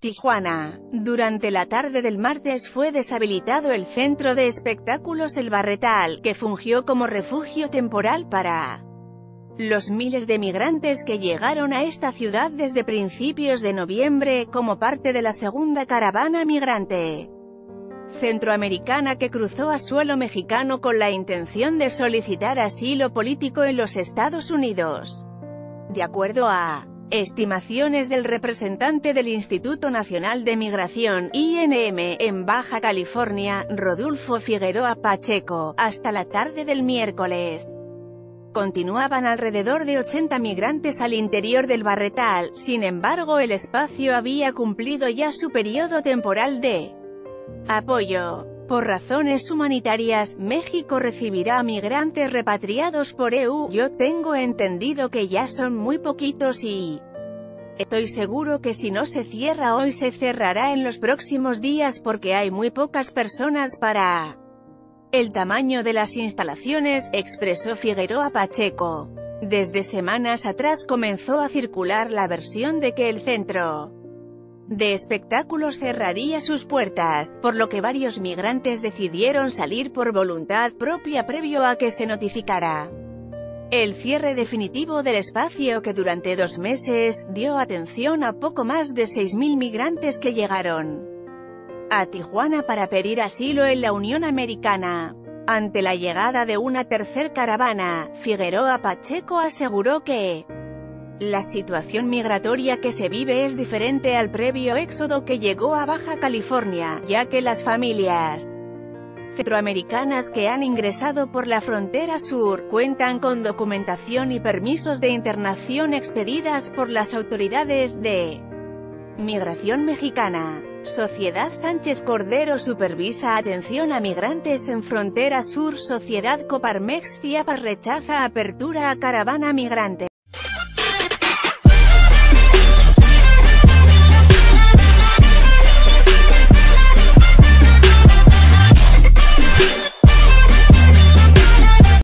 Tijuana. Durante la tarde del martes fue deshabilitado el centro de espectáculos El Barretal, que fungió como refugio temporal para los miles de migrantes que llegaron a esta ciudad desde principios de noviembre, como parte de la segunda caravana migrante centroamericana que cruzó a suelo mexicano con la intención de solicitar asilo político en los Estados Unidos. De acuerdo a Estimaciones del representante del Instituto Nacional de Migración, INM, en Baja California, Rodolfo Figueroa Pacheco, hasta la tarde del miércoles. Continuaban alrededor de 80 migrantes al interior del barretal, sin embargo el espacio había cumplido ya su periodo temporal de apoyo. Por razones humanitarias, México recibirá migrantes repatriados por EU. Yo tengo entendido que ya son muy poquitos y... Estoy seguro que si no se cierra hoy se cerrará en los próximos días porque hay muy pocas personas para... El tamaño de las instalaciones, expresó Figueroa Pacheco. Desde semanas atrás comenzó a circular la versión de que el centro de espectáculos cerraría sus puertas, por lo que varios migrantes decidieron salir por voluntad propia previo a que se notificara el cierre definitivo del espacio que durante dos meses, dio atención a poco más de 6.000 migrantes que llegaron a Tijuana para pedir asilo en la Unión Americana. Ante la llegada de una tercer caravana, Figueroa Pacheco aseguró que la situación migratoria que se vive es diferente al previo éxodo que llegó a Baja California, ya que las familias centroamericanas que han ingresado por la frontera sur, cuentan con documentación y permisos de internación expedidas por las autoridades de Migración Mexicana. Sociedad Sánchez Cordero supervisa atención a migrantes en frontera sur Sociedad Coparmex Ciapas rechaza apertura a caravana migrante.